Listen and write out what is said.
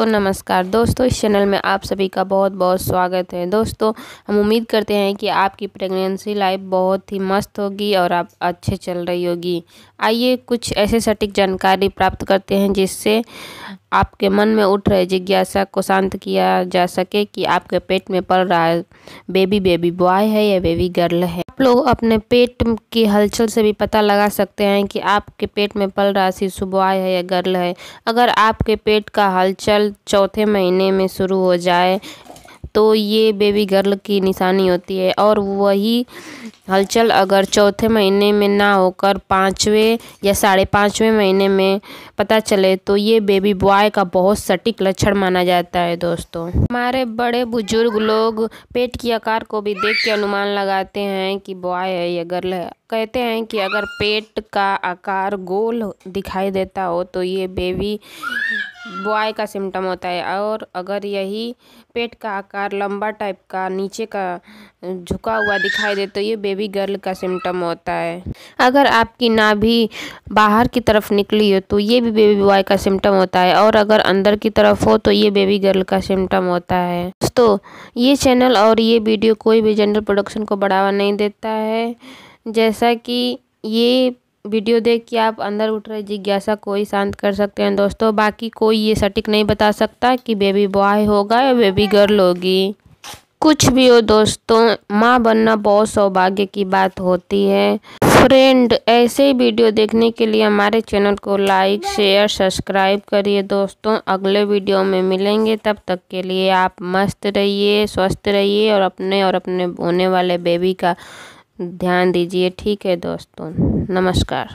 दोस्तों नमस्कार। दोस्तों, इस चैनल में आप सभी का बहुत बहुत स्वागत है। दोस्तों, हम उम्मीद करते हैं कि आपकी प्रेगनेंसी लाइफ बहुत ही मस्त होगी और आप अच्छे चल रही होगी। आइए कुछ ऐसे सटीक जानकारी प्राप्त करते हैं जिससे आपके मन में उठ रहे जिज्ञासा को शांत किया जा सके कि आपके पेट में पल रहा है बेबी बेबी बॉय है या बेबी गर्ल है। आप लोग अपने पेट की हलचल से भी पता लगा सकते हैं कि आपके पेट में पल रहा शिशु बॉय है या गर्ल है। अगर आपके पेट का हलचल चौथे महीने में शुरू हो जाए तो ये बेबी गर्ल की निशानी होती है और वही हलचल अगर चौथे महीने में ना होकर पाँचवें या साढ़े पाँचवें महीने में पता चले तो ये बेबी बॉय का बहुत सटीक लक्षण माना जाता है दोस्तों। हमारे बड़े बुज़ुर्ग लोग पेट की आकार को भी देख के अनुमान लगाते हैं कि बॉय है या गर्ल है। कहते हैं कि अगर पेट का आकार गोल दिखाई देता हो तो ये बेबी बॉय का सिम्टम होता है और अगर यही पेट का आकार लंबा टाइप का, नीचे का, झुका हुआ दिखाई दे तो ये बेबी गर्ल का सिम्टम होता है। अगर आपकी नाभि बाहर की तरफ़ निकली हो तो ये भी बेबी बॉय का सिम्टम होता है और अगर अंदर की तरफ़ हो तो ये बेबी गर्ल का सिम्टम होता है। दोस्तों, ये चैनल और ये वीडियो कोई भी जेंडर प्रोडक्शन को बढ़ावा नहीं देता है। जैसा कि ये वीडियो देख के आप अंदर उठ रहे, जिज्ञासा को ही शांत कर सकते हैं। दोस्तों, बाकी कोई ये सटीक नहीं बता सकता कि बेबी बॉय होगा या बेबी गर्ल होगी। कुछ भी हो, दोस्तों, माँ बनना बहुत सौभाग्य की बात होती है। फ्रेंड ऐसे ही वीडियो देखने के लिए हमारे चैनल को लाइक शेयर सब्सक्राइब करिए। दोस्तों, अगले वीडियो में मिलेंगे। तब तक के लिए आप मस्त रहिए, स्वस्थ रहिए और अपने और अपने होने वाले बेबी का ध्यान दीजिए। ठीक है दोस्तों नमस्कार।